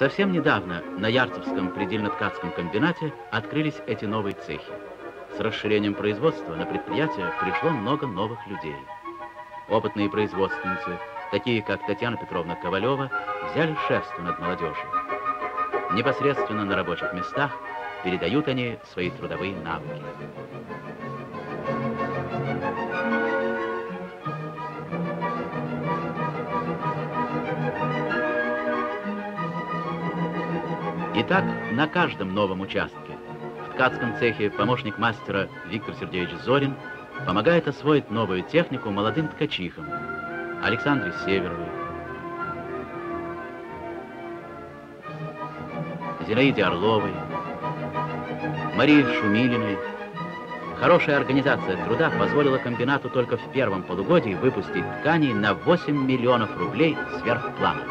Совсем недавно на Ярцевском предельно-ткацком комбинате открылись эти новые цехи. С расширением производства на предприятие пришло много новых людей. Опытные производственницы, такие как Татьяна Петровна Ковалева, взяли шефство над молодежью. Непосредственно на рабочих местах передают они свои трудовые навыки. Итак, на каждом новом участке в ткацком цехе помощник мастера Виктор Сергеевич Зорин помогает освоить новую технику молодым ткачихам Александре Северовой, Зинаиде Орловой, Марии Шумилиной. Хорошая организация труда позволила комбинату только в первом полугодии выпустить тканей на 8 миллионов рублей сверх плана.